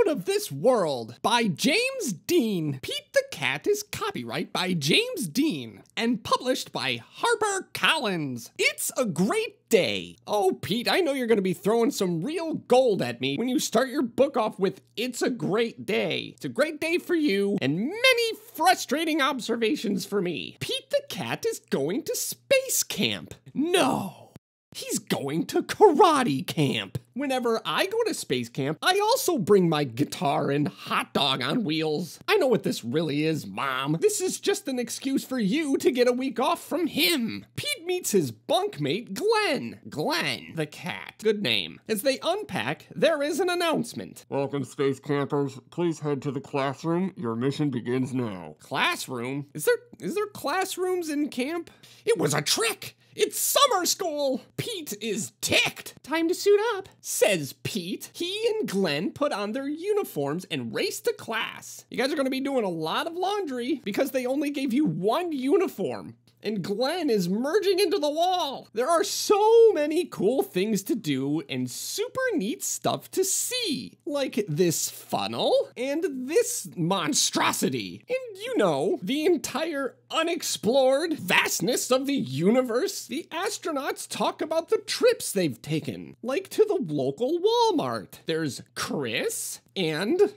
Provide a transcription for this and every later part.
Out of This World by James Dean. Pete the Cat is copyright by James Dean and published by Harper Collins. It's a great day. Oh, Pete, I know you're going to be throwing some real gold at me when you start your book off with It's a great day. It's a great day for you and many frustrating observations for me. Pete the Cat is going to space camp. No. He's going to karate camp. Whenever I go to space camp, I also bring my guitar and hot dog on wheels. I know what this really is, Mom. This is just an excuse for you to get a week off from him. Pete meets his bunkmate, Glenn. Glenn, the cat. Good name. As they unpack, there is an announcement. Welcome, space campers. Please head to the classroom. Your mission begins now. Classroom? Is there is there classrooms in camp? It was a trick. It's summer school! Pete is ticked. Time to suit up, says Pete. He and Glenn put on their uniforms and race to class. You guys are gonna be doing a lot of laundry because they only gave you one uniform and Glenn is merging into the wall. There are so many cool things to do and super neat stuff to see, like this funnel and this monstrosity. And you know, the entire unexplored vastness of the universe. The astronauts talk about the trips they've taken, like to the local Walmart. There's Chris and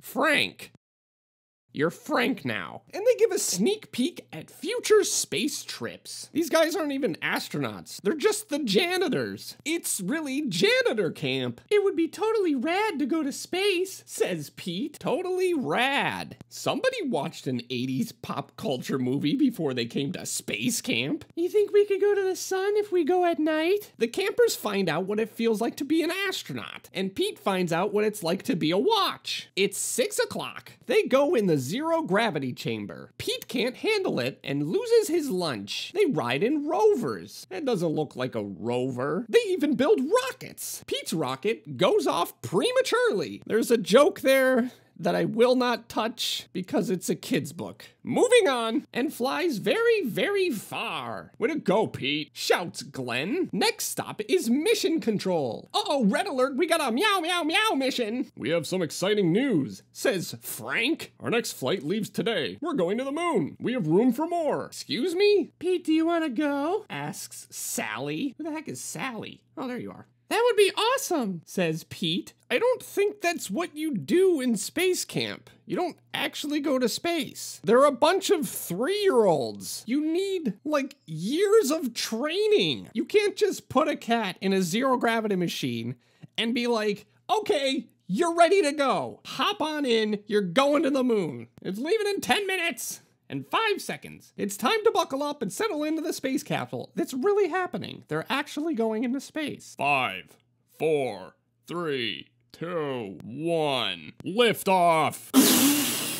Frank. You're Frank now. And they give a sneak peek at future space trips. These guys aren't even astronauts, they're just the janitors. It's really janitor camp. It would be totally rad to go to space, says Pete. Totally rad. Somebody watched an 80s pop culture movie before they came to space camp. You think we could go to the sun if we go at night? The campers find out what it feels like to be an astronaut, and Pete finds out what it's like to be a watch. It's six o'clock. They go in the zero gravity chamber. Pete can't handle it and loses his lunch. They ride in rovers. That doesn't look like a rover. They even build rockets. Pete's rocket goes off prematurely. There's a joke there that I will not touch because it's a kid's book. Moving on, and flies very, very far. Way to go, Pete, shouts Glenn. Next stop is mission control. Uh oh, red alert, we got a meow, meow, meow mission. We have some exciting news, says Frank. Our next flight leaves today. We're going to the moon. We have room for more. Excuse me? Pete, do you want to go? asks Sally. Who the heck is Sally? Oh, there you are. That would be awesome, says Pete. I don't think that's what you do in space camp. You don't actually go to space. They're a bunch of three year olds. You need like years of training. You can't just put a cat in a zero gravity machine and be like, okay, you're ready to go. Hop on in, you're going to the moon. It's leaving in 10 minutes and five seconds. It's time to buckle up and settle into the space capsule. That's really happening. They're actually going into space. Five, four, three, two, one. Lift off.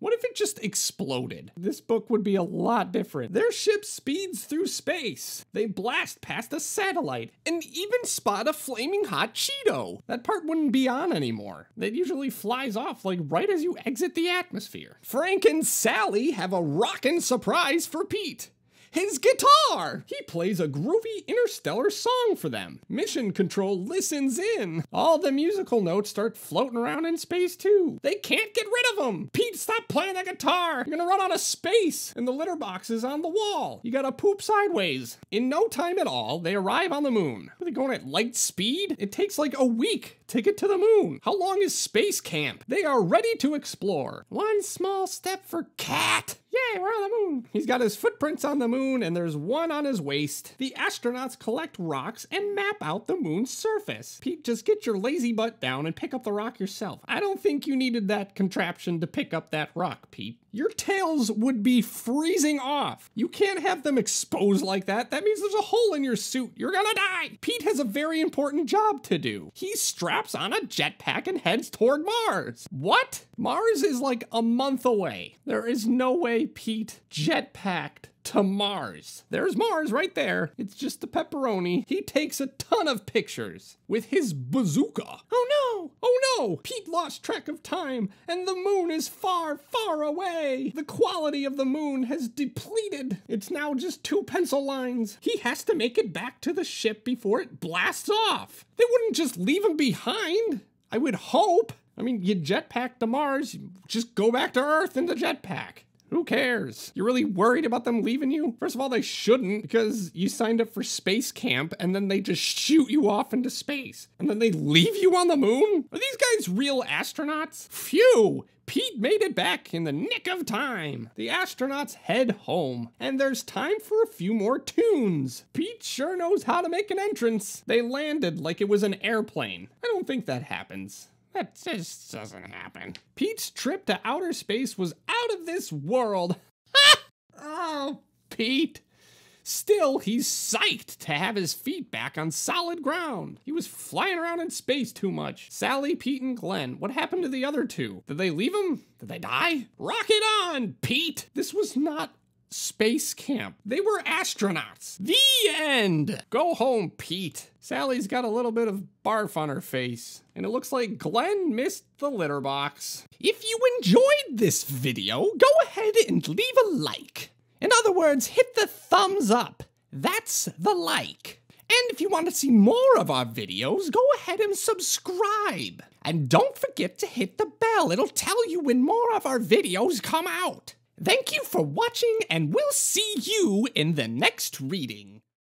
What if it just exploded? This book would be a lot different. Their ship speeds through space. They blast past a satellite and even spot a flaming hot Cheeto. That part wouldn't be on anymore. That usually flies off like right as you exit the atmosphere. Frank and Sally have a rockin' surprise for Pete his guitar. He plays a groovy interstellar song for them. Mission Control listens in. All the musical notes start floating around in space too. They can't get rid of them. Pete, stop playing that guitar. You're gonna run out of space. And the litter box is on the wall. You gotta poop sideways. In no time at all, they arrive on the moon. Are they going at light speed? It takes like a week to get to the moon. How long is space camp? They are ready to explore. One small step for Cat. Yay, we're on the moon. He's got his footprints on the moon, and there's one on his waist. The astronauts collect rocks and map out the moon's surface. Pete, just get your lazy butt down and pick up the rock yourself. I don't think you needed that contraption to pick up that rock, Pete. Your tails would be freezing off. You can't have them exposed like that. That means there's a hole in your suit. You're gonna die. Pete has a very important job to do. He straps on a jetpack and heads toward Mars. What? Mars is like a month away. There is no way Pete jetpacked to Mars. There's Mars right there. It's just the pepperoni. He takes a ton of pictures with his bazooka. Oh no! Oh no! Pete lost track of time and the moon is far, far away. The quality of the moon has depleted. It's now just two pencil lines. He has to make it back to the ship before it blasts off. They wouldn't just leave him behind. I would hope. I mean, you jetpack to Mars, just go back to Earth in the jetpack. Who cares? You're really worried about them leaving you? First of all, they shouldn't because you signed up for space camp and then they just shoot you off into space. And then they leave you on the moon? Are these guys real astronauts? Phew! Pete made it back in the nick of time. The astronauts head home, and there's time for a few more tunes. Pete sure knows how to make an entrance. They landed like it was an airplane. I don't think that happens. That just doesn't happen. Pete's trip to outer space was out of this world. oh, Pete. Still, he's psyched to have his feet back on solid ground. He was flying around in space too much. Sally, Pete, and Glenn, what happened to the other two? Did they leave him? Did they die? Rocket on, Pete! This was not space camp. They were astronauts. The end. Go home, Pete. Sally's got a little bit of barf on her face, and it looks like Glenn missed the litter box. If you enjoyed this video, go ahead and leave a like. In other words, hit the thumbs up. That's the like. And if you want to see more of our videos, go ahead and subscribe. And don't forget to hit the bell. It'll tell you when more of our videos come out. Thank you for watching, and we'll see you in the next reading.